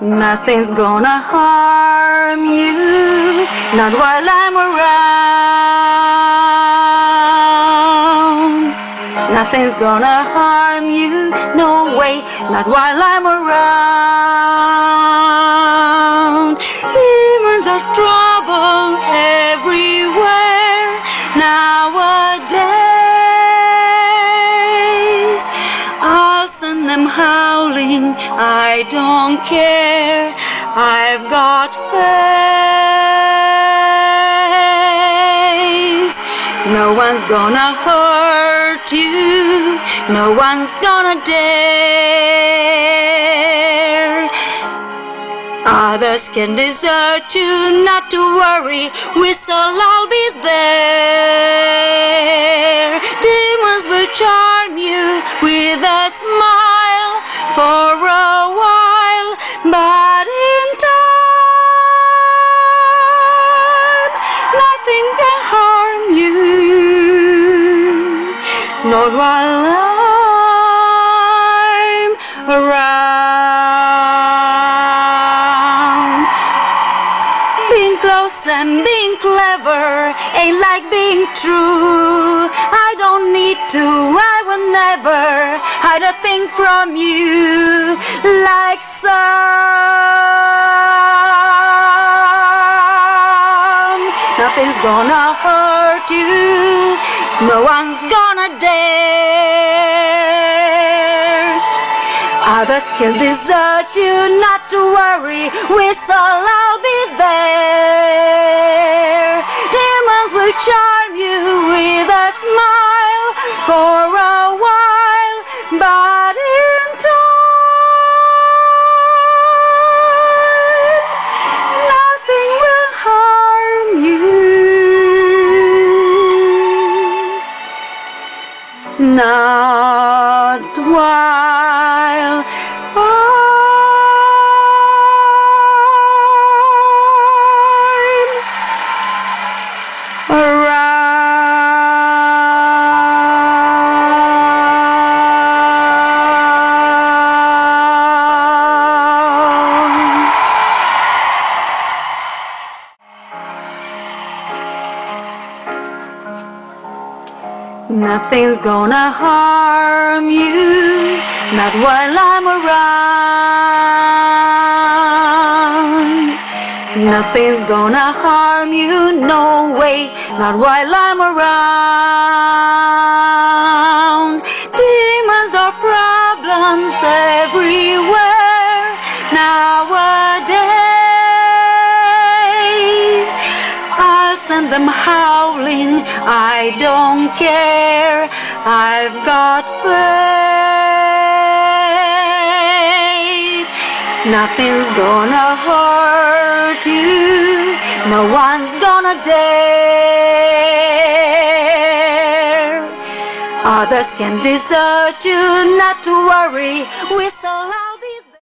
Nothing's gonna harm you, not while I'm around. Nothing's gonna harm you, no way, not while I'm around. Demons are trouble everywhere nowadays. I'll send them howling, I don't care. I've got faith. No one's gonna hurt you, no one's gonna dare. Others can desert you, not to worry, whistle, I'll be there. Demons will charm you with a smile for a while, but in time, nothing can harm you. Not while I'm around. And being clever ain't like being true. I don't need to, I will never hide a thing from you like some. Nothing's gonna hurt you, no one's gonna dare. Others can desert you, not to worry, whistle, I'll be there. Charm you with a smile for a while, but in time, nothing will harm you. Not while Nothing's gonna harm you, not while I'm around. Nothing's gonna harm you, no way, not while I'm around. Demons are problems Send them howling, I don't care. I've got faith. Nothing's gonna hurt you, no one's gonna dare. Others can desert you, not to worry, whistle.